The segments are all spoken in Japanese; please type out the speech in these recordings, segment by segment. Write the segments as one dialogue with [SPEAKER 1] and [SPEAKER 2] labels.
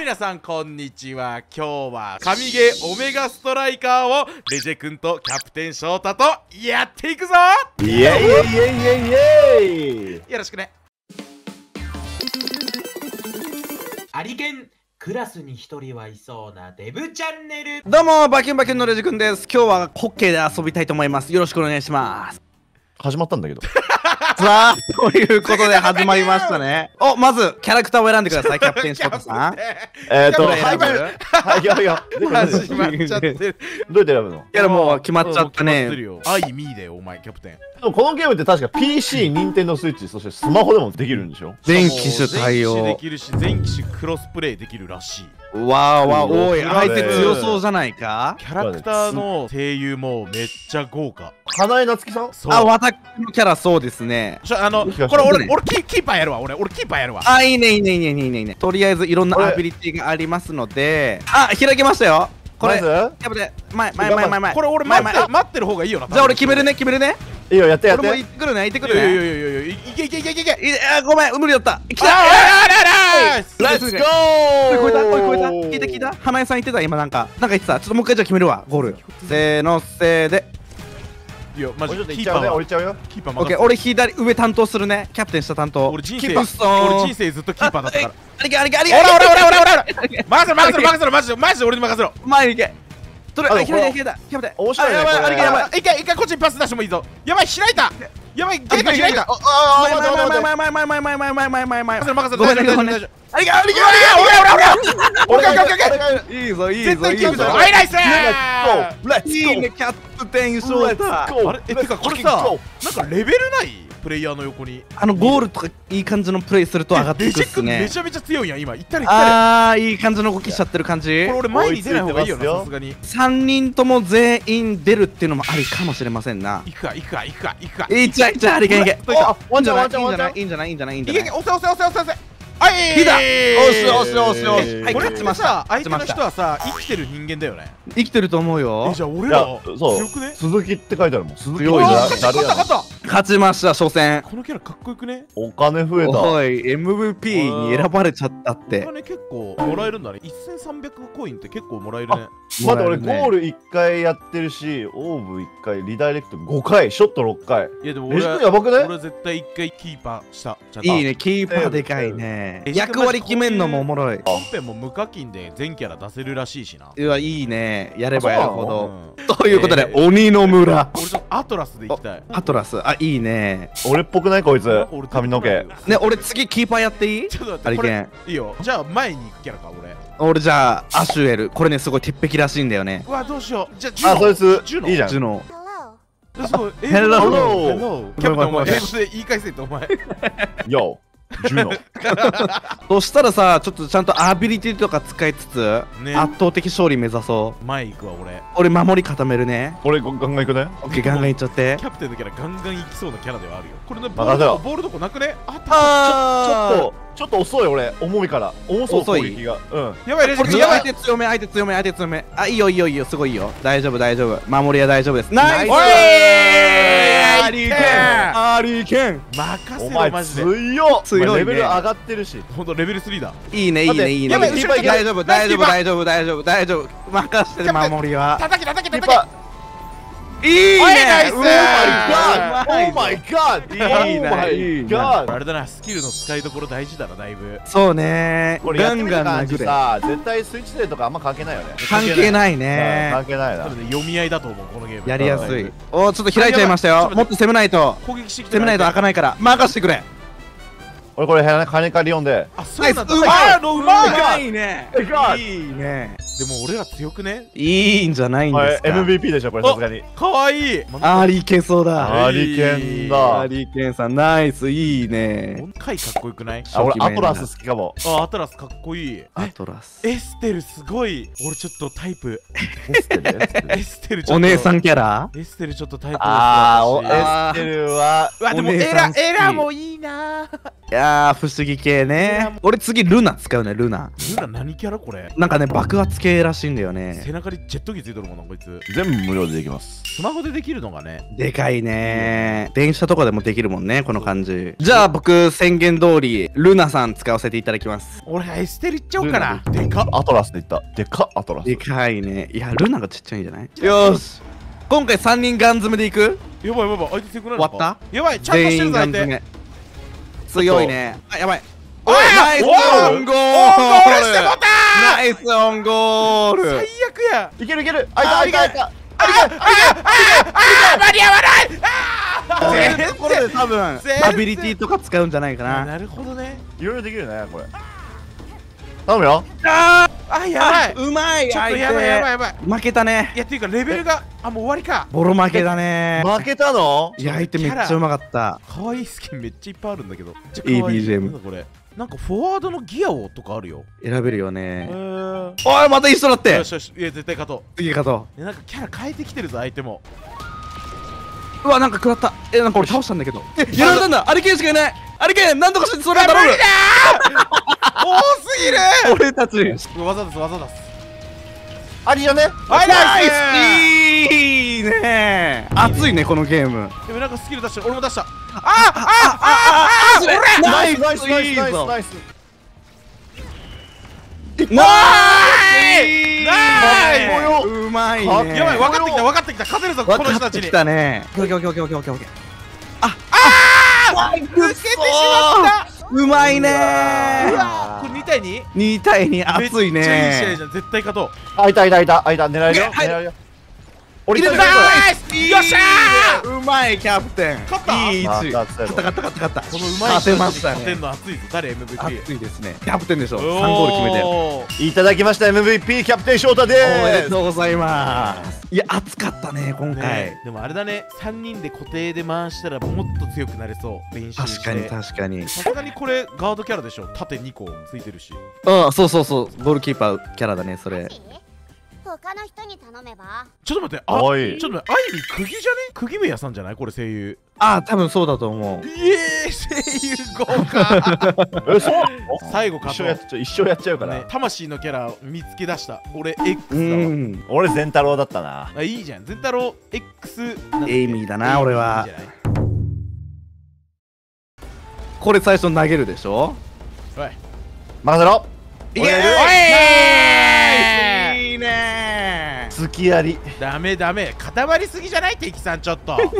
[SPEAKER 1] 皆さんこんにちは。今日は神ゲーオメガストライカーをレジェ君とキャプテン翔太とやっていくぞ。
[SPEAKER 2] イエイイエイイエイイエイ
[SPEAKER 1] よろしく。ね
[SPEAKER 3] アリゲンクラスに一人はいそうなデブチャンネル。
[SPEAKER 4] どうもバキュンバキュンのレジ君です。今日はホッケーで遊びたいと思います。よろしくお願いします
[SPEAKER 2] 始まったんだけど。
[SPEAKER 4] さあということで始まりましたね。おまずキャラクターを選んでください。キャプテンショットさん。
[SPEAKER 2] えっとはいはいいやいや
[SPEAKER 1] 始まっちゃってる。
[SPEAKER 2] どうやって選ぶの
[SPEAKER 4] キャラもう決まっちゃったね。
[SPEAKER 1] よアイミーだよお前キャプテン。
[SPEAKER 2] このゲームって確か PC、任天堂スイッチ、そしてスマホでもできるんでしょ？
[SPEAKER 4] 全機種対応。
[SPEAKER 1] 全機種できるし全機種クロスプレイできるらしい
[SPEAKER 4] わーわーおい
[SPEAKER 2] うん
[SPEAKER 4] 相手強そうじゃないか？
[SPEAKER 1] キャラクターの声優もめっちゃ豪華。
[SPEAKER 2] 花江夏樹さん？
[SPEAKER 1] そう。
[SPEAKER 4] あ私のキャラそうですね。
[SPEAKER 1] ちょあのこれ俺
[SPEAKER 4] ね
[SPEAKER 1] 俺キキーパーやるわ俺。俺キーパーやるわ。
[SPEAKER 4] あいいねいいねいいねいいねいいね。いいねとりあえずいろんなアビリティがありますので。あ開けましたよ。これ
[SPEAKER 2] まず？
[SPEAKER 4] キャプテン前前前前前。
[SPEAKER 1] これ俺
[SPEAKER 4] 前前
[SPEAKER 1] 待ってる方がいいよな
[SPEAKER 4] じゃあ俺決めるね決めるね。
[SPEAKER 2] いいよやってやっ
[SPEAKER 4] 俺も
[SPEAKER 2] て
[SPEAKER 4] 行ってくるね行ってく
[SPEAKER 1] いやい
[SPEAKER 4] るね
[SPEAKER 1] やいやいやいやいけいけいけいけいけ。
[SPEAKER 4] いあごめん無理だった。来た。
[SPEAKER 1] あ
[SPEAKER 4] レッツゴー声聞こえた？声聞こえた？聞いた聞いた？花江さん言ってた？今なんか。なんか言ってた？ちょっともう一回じゃあ決めるわ。ゴール。せーのせーで。
[SPEAKER 1] いやマジ
[SPEAKER 2] 俺ちょっと行っちゃうね。
[SPEAKER 1] キーパーは
[SPEAKER 2] 降りちゃうよ。
[SPEAKER 1] キーパー
[SPEAKER 4] オッケー。俺左上担当するね。キャプテン下担当。
[SPEAKER 1] 俺人生
[SPEAKER 4] キー
[SPEAKER 1] 俺人生ずっとキーパーだったから。
[SPEAKER 4] ありがありがあり
[SPEAKER 1] おら
[SPEAKER 4] が
[SPEAKER 1] おらおらおらおらおら。任せろ任せろ任せろ。マジでマジで俺に任せろ。
[SPEAKER 4] 前に行け。とりあえず
[SPEAKER 2] あでも
[SPEAKER 4] 開いた開いたキャプテン。
[SPEAKER 2] 面白いね
[SPEAKER 4] あやばい
[SPEAKER 2] これ。
[SPEAKER 4] ありがやばい。
[SPEAKER 1] 一回一回こっちにパス出してもいいぞ。やばい開いたやばいゲート開いた。
[SPEAKER 2] ああ
[SPEAKER 4] 前
[SPEAKER 2] 待って待って待
[SPEAKER 4] 前前前前前前前前前前前
[SPEAKER 1] 任せろ任せろ
[SPEAKER 4] ごめんね。
[SPEAKER 1] 大丈夫
[SPEAKER 4] ごめんね
[SPEAKER 1] 大丈夫
[SPEAKER 4] ありがありが
[SPEAKER 1] おらおらおらおら。
[SPEAKER 2] って
[SPEAKER 1] オッケーオッケーオッケー。オッケー
[SPEAKER 2] 俺がやる
[SPEAKER 4] いい。ぞいい
[SPEAKER 1] 絶
[SPEAKER 4] ぞいいぞ
[SPEAKER 1] 対キー。プだはいナイス。
[SPEAKER 2] レッツ
[SPEAKER 4] いい
[SPEAKER 2] ゴー
[SPEAKER 4] ねキャプテン翔太
[SPEAKER 1] あれえてかこれさなんかレベルない？プレイヤーの横に。
[SPEAKER 4] あのゴールとかいい感じのプレイすると上がっていくっす
[SPEAKER 1] レジェ君め
[SPEAKER 4] ね
[SPEAKER 1] ちゃめちゃ強いやん今。行ったり行ったり
[SPEAKER 4] あーいい感じの動きしちゃってる感じ。
[SPEAKER 1] これ俺前に出ない方がいいよさすがに。
[SPEAKER 4] 3人とも全員出るっていうのもありかもしれませんな。
[SPEAKER 1] 行くか行くか行くか行くか
[SPEAKER 4] いっちゃいっちゃいけいけい
[SPEAKER 2] あワン
[SPEAKER 4] いんじゃない
[SPEAKER 2] ちゃんワンちゃんワンちゃん
[SPEAKER 4] いいん。じゃないいいんじゃないいいんじゃないいいんじゃない。
[SPEAKER 1] いけいけ押せ押せ押せ押せ押せ。はい！
[SPEAKER 4] 来た。おしおしおしおし
[SPEAKER 2] えー。
[SPEAKER 4] はい勝ちました。
[SPEAKER 1] さ相手の人はさ生きてる人間だよね。
[SPEAKER 4] 生きてると思う
[SPEAKER 1] え
[SPEAKER 4] よ
[SPEAKER 1] じゃあ俺ら
[SPEAKER 2] そう。
[SPEAKER 1] 強くね？
[SPEAKER 2] 鈴木って書いてあるもん。鈴木
[SPEAKER 4] 強いな。
[SPEAKER 2] 誰や
[SPEAKER 1] 勝った勝った
[SPEAKER 4] 勝ちました初戦。
[SPEAKER 1] このキャラかっこよくね？
[SPEAKER 2] お金増えた。
[SPEAKER 4] おい MVP に選ばれちゃったっ
[SPEAKER 1] お
[SPEAKER 4] て
[SPEAKER 1] 金結構もらえるんだね。1300コインって結構もらえるね。
[SPEAKER 2] まだ俺ゴール1回やってるしオーブ1回リダイレクト5回ショット6回。
[SPEAKER 1] いやでも俺
[SPEAKER 2] やばくね
[SPEAKER 1] 俺は絶対一回キーパーした。
[SPEAKER 4] いいねキーパーでかいね。
[SPEAKER 1] え
[SPEAKER 4] 役割決めんのもおもろい。
[SPEAKER 1] 本編も無課金で全キャラ出せるらしいしな。
[SPEAKER 4] うわいいね。やればやるほ
[SPEAKER 1] う
[SPEAKER 4] ど
[SPEAKER 1] ん。
[SPEAKER 4] ということで
[SPEAKER 1] えー。
[SPEAKER 4] 鬼の村。
[SPEAKER 1] 俺ちょっとアトラスで行きたい。
[SPEAKER 4] アトラス。あいいね。
[SPEAKER 2] 俺っぽくないこいつ。髪の毛。
[SPEAKER 4] ね俺次キーパーやっていい？
[SPEAKER 1] ちょっと待っていいよ。じゃあ前に行くキャラか俺。
[SPEAKER 4] 俺じゃあアシュエル。これねすごい鉄壁らしいんだよね。
[SPEAKER 1] うわどうしよう。じゃあジュノ
[SPEAKER 2] あそいついいじゃん。
[SPEAKER 4] ジュノ
[SPEAKER 1] すごい。
[SPEAKER 4] ヘ
[SPEAKER 1] ロー。キャプテンお英語で言い返せってお前。
[SPEAKER 2] よ。10の。
[SPEAKER 4] そしたらさちょっとちゃんとアビリティとか使いつつ、
[SPEAKER 1] ね、
[SPEAKER 4] 圧倒的勝利目指そう。
[SPEAKER 1] 前行くわ俺。
[SPEAKER 4] 俺守り固めるね。
[SPEAKER 2] 俺ガンガン行くね。
[SPEAKER 4] オッケーガンガン行っちゃって。
[SPEAKER 1] キャプテンのキャラガンガン行きそうなキャラではあるよ。これねボールボールとこなくね？あ
[SPEAKER 2] ちょっと。ちょっと遅い俺。重いから。重そう
[SPEAKER 4] 遅い？
[SPEAKER 2] が、うん、
[SPEAKER 1] やばいレジ君やばい
[SPEAKER 4] 相手強め相手強め相手強め。あいいよいいよいいよ。すごいよ。大丈夫大丈夫。守りは大丈夫です。ナイス！
[SPEAKER 1] おい
[SPEAKER 4] ハリケーンハリケーン。
[SPEAKER 1] 任せろマジで。
[SPEAKER 2] 強っ。
[SPEAKER 4] 強い
[SPEAKER 2] レベル上がってるし。
[SPEAKER 1] ほんとレベル3だ。
[SPEAKER 4] いいねいいねいいね。大丈夫大丈夫大丈夫大丈夫大丈夫任せて守りは。
[SPEAKER 1] 叩け叩け
[SPEAKER 2] キー
[SPEAKER 1] 叩け
[SPEAKER 2] パ
[SPEAKER 4] いい
[SPEAKER 1] おいナイス
[SPEAKER 4] ねう
[SPEAKER 2] ー
[SPEAKER 4] わ
[SPEAKER 2] Oh my god!
[SPEAKER 4] いいね。
[SPEAKER 2] Oh my
[SPEAKER 4] いいね。
[SPEAKER 2] God!
[SPEAKER 1] あれだなスキルの使いどころ大事だなだいぶ。
[SPEAKER 4] そうね。
[SPEAKER 2] これ
[SPEAKER 4] ガンガン殴れ
[SPEAKER 2] さ絶対スイッチ勢とかあんま関係ないよね。
[SPEAKER 4] 関係ない
[SPEAKER 2] うん
[SPEAKER 4] ね
[SPEAKER 2] 関係ないな。
[SPEAKER 1] 読み合いだと思うこのゲーム。
[SPEAKER 4] やりやす
[SPEAKER 2] う
[SPEAKER 4] いおーちょっと開いちゃいましたよ。もっと攻めないと。
[SPEAKER 1] 攻撃してきて
[SPEAKER 4] 攻めないと開かないから。任せてくれ
[SPEAKER 2] 俺これ金借り読んで。
[SPEAKER 1] あそうなんだ。
[SPEAKER 4] ナイス
[SPEAKER 1] あーのうまい。
[SPEAKER 4] まいね。
[SPEAKER 2] Oh
[SPEAKER 4] い。いね。
[SPEAKER 1] でも俺ら強くね？
[SPEAKER 4] いいんじゃないんですか。
[SPEAKER 2] MVP でしょこれさすがに。
[SPEAKER 1] かわいい。
[SPEAKER 4] ありけそうだ。
[SPEAKER 2] ハリケーン
[SPEAKER 4] ハ
[SPEAKER 2] だ。
[SPEAKER 4] リケーンさんナイスいいね
[SPEAKER 1] 回かっこよくない
[SPEAKER 2] あ俺アトラス好きかも。
[SPEAKER 1] あアトラスかっこいい
[SPEAKER 4] アトラス。
[SPEAKER 1] エステルすごい。俺ちょっとタイプ。
[SPEAKER 2] エステル？エステル？
[SPEAKER 4] お姉さんキャラ？
[SPEAKER 1] エステルちょっとタイプ
[SPEAKER 2] あーおエ
[SPEAKER 1] 私
[SPEAKER 2] ステルは
[SPEAKER 1] うわでも
[SPEAKER 4] お姉
[SPEAKER 1] エラエラもいいな
[SPEAKER 4] いややー不思議系ね。俺次ルナ使うねルナ。
[SPEAKER 1] ルナ何キャラこれ？
[SPEAKER 4] なんかね爆発系らしいんだよね。
[SPEAKER 1] 背中にジェット機ついてるもんなこいつ。
[SPEAKER 2] 全部無料でできます。
[SPEAKER 1] スマホでできるのがね。
[SPEAKER 4] でかいね。電車とかでもできるもんねこの感じ。じゃあ僕宣言通りルナさん使わせていただきます。
[SPEAKER 1] 俺エステルいっちゃおうかな。でかっ。
[SPEAKER 2] アトラスでいった。でかっアトラス。
[SPEAKER 4] でかいね。いやルナがちっちゃいんじゃない？よし。今回3人ガン詰めでいく？
[SPEAKER 1] やばいやばい相手強くなるのか。
[SPEAKER 4] 終わっ
[SPEAKER 1] やばいちゃんとしてるぞ相手
[SPEAKER 4] 強いね。あやばい。
[SPEAKER 1] おい
[SPEAKER 4] ナイスオンゴール
[SPEAKER 1] オンゴール。してもうた
[SPEAKER 4] ナイスオンゴール。
[SPEAKER 1] 最悪や。
[SPEAKER 2] いけるいける。あいたあいたあいた。
[SPEAKER 1] ああ間に合わない。あ
[SPEAKER 4] そういうところで多分アビリティとか使うんじゃないかな。
[SPEAKER 1] なるほどね。
[SPEAKER 2] いろいろできるねこれ。頼むよ。
[SPEAKER 4] あ
[SPEAKER 1] あやばい。う
[SPEAKER 4] まい
[SPEAKER 1] ちょっとやばいやばいやばい。
[SPEAKER 4] 負けたね。
[SPEAKER 1] いやっていうかレベルがあもう終わりか。
[SPEAKER 4] ボロ負けだね。
[SPEAKER 2] 負けたの？
[SPEAKER 4] いや相手めっちゃうまかった。
[SPEAKER 1] 可愛いスキンめっちゃいっぱいあるんだけど
[SPEAKER 4] いい BGM
[SPEAKER 1] なんだこれ。なんかフォワードのギアをとかあるよ。
[SPEAKER 4] 選べるよ
[SPEAKER 1] へ
[SPEAKER 4] ね
[SPEAKER 1] ー。
[SPEAKER 4] おいまた一緒だって。
[SPEAKER 1] よしよしいや絶対勝と
[SPEAKER 4] 次勝と
[SPEAKER 1] う。えなんかキャラ変えてきてるぞ相手も。
[SPEAKER 4] ううわなんか食らった。えなんか俺倒したんだけど。えやられたんだ。アリケンしかいない。アリケンなんとかしてそれを頼む
[SPEAKER 1] 多すぎる！
[SPEAKER 4] 俺たち
[SPEAKER 1] 技です技です。
[SPEAKER 2] ありよね。
[SPEAKER 1] はいナ
[SPEAKER 4] ナイ
[SPEAKER 1] イス！
[SPEAKER 4] スいいね！熱いねこのゲーム。
[SPEAKER 1] でもなんかスキル出してる俺も出した。ああ
[SPEAKER 4] ああ
[SPEAKER 2] ナ
[SPEAKER 4] ナイス
[SPEAKER 2] ナイスナイスナイス
[SPEAKER 4] ぞ
[SPEAKER 2] ナイス
[SPEAKER 4] ナ
[SPEAKER 1] イナイス
[SPEAKER 4] うまい
[SPEAKER 2] あ
[SPEAKER 4] ね
[SPEAKER 1] やばい分かってきた分かってきた勝てるぞこの人たちに
[SPEAKER 4] 分かってきたねオッケーオッケーオッケーオッケーオッケーオッケーあ
[SPEAKER 1] あ抜けてしまった
[SPEAKER 4] うまいね。
[SPEAKER 1] うわこれ2対 2?
[SPEAKER 4] 2対2熱い
[SPEAKER 1] めっちゃいい試合
[SPEAKER 4] ね
[SPEAKER 1] じゃん。絶対勝とう。
[SPEAKER 2] あいたいたいたあいた。狙えるよ。
[SPEAKER 4] はい。
[SPEAKER 2] 狙えるよ俺
[SPEAKER 4] 入れ
[SPEAKER 2] た
[SPEAKER 4] た
[SPEAKER 1] ナイス！よっしゃー！
[SPEAKER 4] うまいキャプテン。
[SPEAKER 1] 勝った？
[SPEAKER 4] いい位置。
[SPEAKER 2] あ
[SPEAKER 4] 勝
[SPEAKER 2] 勝った
[SPEAKER 4] 勝った勝った勝った。
[SPEAKER 1] このうまい
[SPEAKER 4] 勝て
[SPEAKER 1] 人たちに
[SPEAKER 4] ましたね。
[SPEAKER 1] 勝てんの熱いぞ誰？MVP
[SPEAKER 4] 熱いですね。キャプテンでしょ。3ゴール決めて。
[SPEAKER 2] いただきました MVP キャプテン翔太で
[SPEAKER 4] おめです
[SPEAKER 2] す
[SPEAKER 4] とうございます。いや熱かったね今回。
[SPEAKER 1] ねでもあれだね。3人で固定で回したらもっと強くなれそう練習して。
[SPEAKER 4] 確かに確かに。
[SPEAKER 1] さすがにこれガードキャラでしょ。縦2個ついてるし。
[SPEAKER 4] うんそうそうそう。ゴールキーパーキャラだねそれ
[SPEAKER 5] 他の人に頼めば。
[SPEAKER 1] ちょっと待ってあ
[SPEAKER 2] おい。
[SPEAKER 1] ちょっと待ってあいみ釘じゃね釘部屋さんじゃない？これ声優。
[SPEAKER 4] ああ多分そうだと思う。
[SPEAKER 1] イエーイ声優豪華。
[SPEAKER 2] えそう
[SPEAKER 1] 最後勝とう
[SPEAKER 2] 一緒やっちゃう一緒やっちゃうから、
[SPEAKER 1] ね、魂のキャラを見つけ出した。俺 X
[SPEAKER 4] う
[SPEAKER 1] だわ。
[SPEAKER 4] ん
[SPEAKER 2] 俺善太郎だったな。
[SPEAKER 1] あいいじゃん。全太郎 X
[SPEAKER 4] エイミーだな俺は。これ最初投げるでしょ？
[SPEAKER 1] おい。
[SPEAKER 2] 任せろ。
[SPEAKER 4] い
[SPEAKER 2] 俺がいる
[SPEAKER 1] お
[SPEAKER 2] きやり。
[SPEAKER 1] ダメダメ。固まりすぎじゃない敵さんちょっと。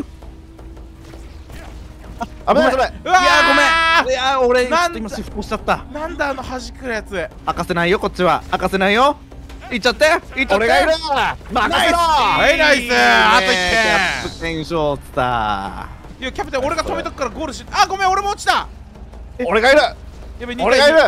[SPEAKER 2] 危ないそれ
[SPEAKER 1] うわ
[SPEAKER 4] いやごめん。いや俺ちょっと今シフトしちゃった。
[SPEAKER 1] んなんだあの弾くやつ。
[SPEAKER 4] 明かせないよこっちは。明かせないよ。いっちゃって。いっちゃって。
[SPEAKER 2] 俺がいる任せろ。
[SPEAKER 1] はいナイス。あと1
[SPEAKER 4] キャプテンショーツだ
[SPEAKER 1] 点いやキャプテン俺が止めとくからゴールしあごめん俺も落ちた。
[SPEAKER 2] 俺がいる。
[SPEAKER 1] やべ2
[SPEAKER 2] 俺がいる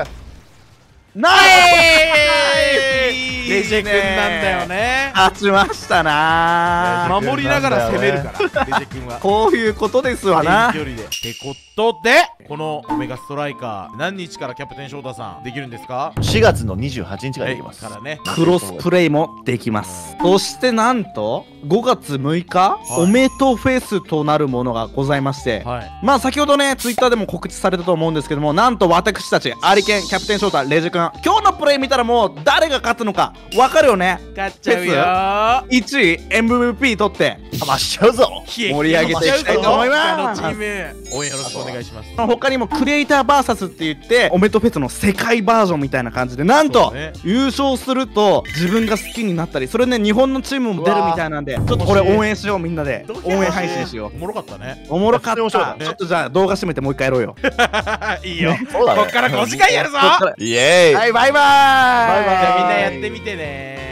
[SPEAKER 4] ナ
[SPEAKER 1] イ
[SPEAKER 4] イス
[SPEAKER 1] レジェ君なんだよね。
[SPEAKER 4] 勝ちましたな。
[SPEAKER 1] 守りながら攻めるからレジェ君は。
[SPEAKER 4] こういうことですわ
[SPEAKER 1] 遠
[SPEAKER 4] な
[SPEAKER 1] 距離で。ってことでこのオメガストライカー何日からキャプテン翔太さんできるんですか
[SPEAKER 2] ？4月の28日からできます。
[SPEAKER 1] からね。
[SPEAKER 4] クロスプレイもできます。そしてなんと5月6日、
[SPEAKER 1] い。
[SPEAKER 4] おめとフェスとなるものがございまして、
[SPEAKER 1] はい。
[SPEAKER 4] まあ先ほどねツイッターでも告知されたと思うんですけどもなんと私たちアリケンキャプテン翔太レジ君今日のプレイ見たらもう誰が勝つのか分かるよね？
[SPEAKER 1] 勝っちゃうよ。ー
[SPEAKER 4] 1位 MVP 取って
[SPEAKER 2] かましちゃうぞ。
[SPEAKER 1] 盛
[SPEAKER 4] 盛り上げていきたいと思います。
[SPEAKER 1] 応援よろしくお願いします。
[SPEAKER 4] 他にもクリエイター VS って言ってオメトフェスの世界バージョンみたいな感じでなんと、
[SPEAKER 1] ね。
[SPEAKER 4] 優勝すると自分が好きになったりそれね日本のチームも出るみたいなんでちょっとこれ応援しようみんなで。応援配信しよう。
[SPEAKER 1] おもろかったね。
[SPEAKER 4] おもろかった。
[SPEAKER 2] 面白いね。
[SPEAKER 4] ちょっとじゃあ動画閉めてもう一回やろうよ。
[SPEAKER 1] いいよ。
[SPEAKER 2] ね。
[SPEAKER 1] こっから5時間やるぞ。
[SPEAKER 2] イエーイ
[SPEAKER 4] はいバイ。バーイ
[SPEAKER 2] バイバイ。
[SPEAKER 1] じゃあみんなやってみてね